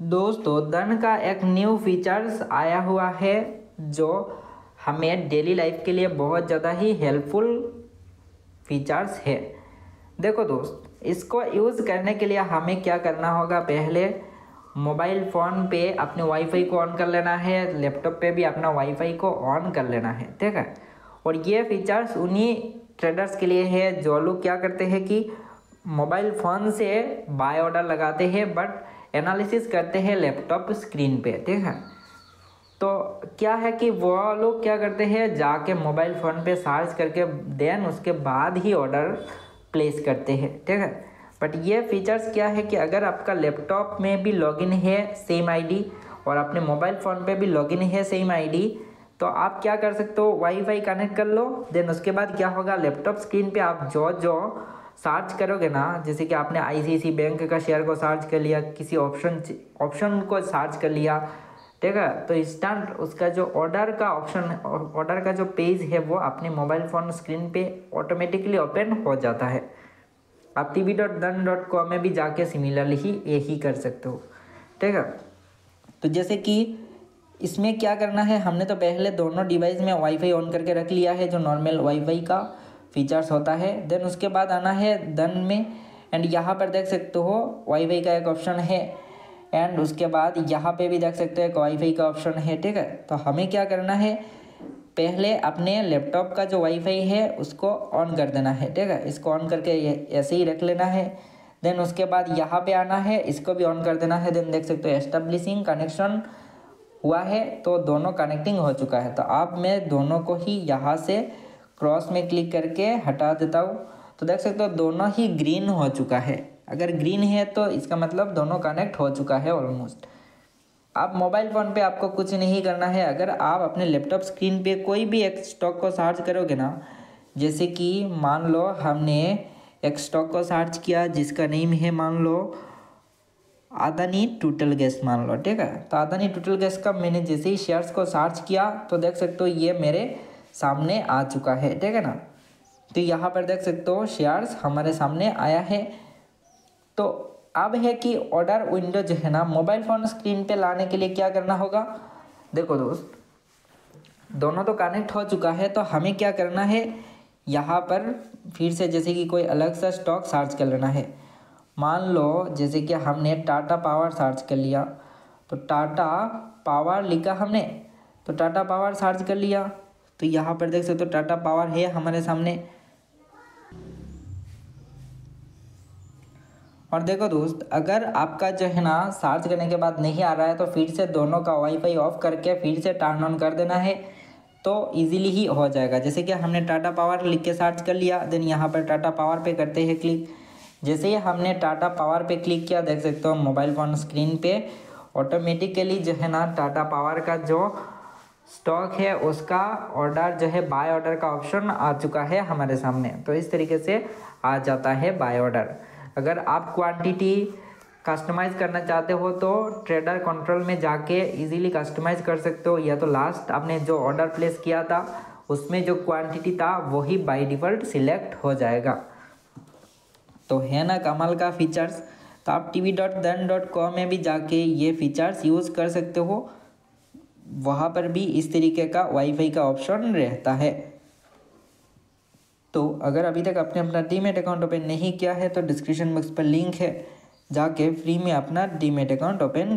दोस्तों धन का एक न्यू फीचर्स आया हुआ है, जो हमें डेली लाइफ के लिए बहुत ज़्यादा ही हेल्पफुल फीचर्स है। देखो दोस्त, इसको यूज़ करने के लिए हमें क्या करना होगा? पहले मोबाइल फ़ोन पे अपने वाईफाई को ऑन कर लेना है लैपटॉप पे भी अपना वाईफाई को ऑन कर लेना है, ठीक है? और ये फीचर्स उन्हीं ट्रेडर्स के लिए है, जो लोग क्या करते हैं कि मोबाइल फ़ोन से बाय ऑर्डर लगाते हैं बट एनालिसिस करते हैं लैपटॉप स्क्रीन पे, ठीक है? तो क्या है कि वो लोग क्या करते हैं, जाके मोबाइल फ़ोन पे सर्च करके देन उसके बाद ही ऑर्डर प्लेस करते हैं, ठीक है? बट ये फीचर्स क्या है कि अगर आपका लैपटॉप में भी लॉगिन है सेम आईडी और अपने मोबाइल फ़ोन पे भी लॉगिन है सेम आईडी तो आप क्या कर सकते हो वाईफाई कनेक्ट कर लो देन उसके बाद क्या होगा लैपटॉप स्क्रीन पे आप जो जो सर्च करोगे ना, जैसे कि आपने आईसीआईसी बैंक का शेयर को सर्च कर लिया, किसी ऑप्शन ऑप्शन को सर्च कर लिया, ठीक है? तो इंस्टेंट उसका जो ऑर्डर का ऑप्शन ऑर्डर का जो पेज है, वो अपने मोबाइल फ़ोन स्क्रीन पे ऑटोमेटिकली ओपन हो जाता है। आप टी वी डॉट दन डॉट कॉम में भी जाके सिमिलरली ही यही कर सकते हो, ठीक है? तो जैसे कि इसमें क्या करना है, हमने तो पहले दोनों डिवाइस में वाईफाई ऑन करके रख लिया है, जो नॉर्मल वाईफाई का। फीचर्स होता है देन उसके बाद आना है दन में एंड यहाँ पर देख सकते हो वाईफाई का एक ऑप्शन है एंड उसके बाद यहाँ पे भी देख सकते हो एक वाईफाई का ऑप्शन है, ठीक है? तो हमें क्या करना है? पहले अपने लैपटॉप का जो वाईफाई है, उसको ऑन कर देना है, ठीक है? इसको ऑन करके ऐसे ही रख लेना है देन उसके बाद यहाँ पे आना है, इसको भी ऑन कर देना है देन देख सकते हो एस्टेब्लिशिंग कनेक्शन हुआ है तो दोनों कनेक्टिंग हो चुका है। तो अब मैं दोनों को ही यहाँ से क्रॉस में क्लिक करके हटा देता हूँ। तो देख सकते हो, दोनों ही ग्रीन हो चुका है। अगर ग्रीन है तो इसका मतलब दोनों कनेक्ट हो चुका है ऑलमोस्ट आप मोबाइल फ़ोन पे आपको कुछ नहीं करना है। अगर आप अपने लैपटॉप स्क्रीन पे कोई भी एक स्टॉक को सर्च करोगे ना, जैसे कि मान लो हमने एक स्टॉक को सर्च किया, जिसका नेम है मान लो आदानी टोटल गैस मान लो, ठीक है? तो आदानी टोटल गैस का मैंने जैसे ही शेयर्स को सर्च किया तो देख सकते हो ये मेरे सामने आ चुका है, ठीक है ना? तो यहाँ पर देख सकते हो शेयर्स हमारे सामने आया है। तो अब है कि ऑर्डर विंडो जो है ना मोबाइल फ़ोन स्क्रीन पे लाने के लिए क्या करना होगा? देखो दोस्त, दोनों तो कनेक्ट हो चुका है तो हमें क्या करना है? यहाँ पर फिर से जैसे कि कोई अलग सा स्टॉक सर्च कर लेना है। मान लो, जैसे कि हमने टाटा पावर सर्च कर लिया तो टाटा पावर लिखा हमने तो टाटा पावर सर्च कर लिया। तो यहाँ पर देख सकते हो टाटा पावर है हमारे सामने। और देखो दोस्त, अगर आपका जो है ना सर्च करने के बाद नहीं आ रहा है तो फिर से दोनों का वाईफाई ऑफ़ करके फिर से टर्न ऑन कर देना है तो इजीली ही हो जाएगा। जैसे कि हमने टाटा पावर लिख के सर्च कर लिया देन यहाँ पर टाटा पावर पे करते हैं क्लिक जैसे ही हमने टाटा पावर पे क्लिक किया, देख सकते हो मोबाइल फ़ोन स्क्रीन पे ऑटोमेटिकली जो है ना टाटा पावर का जो स्टॉक है, उसका ऑर्डर जो है बाय ऑर्डर का ऑप्शन आ चुका है हमारे सामने। तो इस तरीके से आ जाता है बाय ऑर्डर अगर आप क्वांटिटी कस्टमाइज़ करना चाहते हो तो ट्रेडर कंट्रोल में जाके इजीली कस्टमाइज़ कर सकते हो। या तो लास्ट आपने जो ऑर्डर प्लेस किया था, उसमें जो क्वांटिटी था, वही बाय डिफ़ॉल्ट सिलेक्ट हो जाएगा। तो है ना कमाल का फीचर्स तो आप T V dot dot com में भी जाके ये फीचर्स यूज़ कर सकते हो। वहाँ पर भी इस तरीके का वाईफाई का ऑप्शन रहता है। तो अगर अभी तक आपने अपना डीमेट अकाउंट ओपन नहीं किया है तो डिस्क्रिप्शन बॉक्स पर लिंक है, जाके फ्री में अपना डीमेट अकाउंट ओपन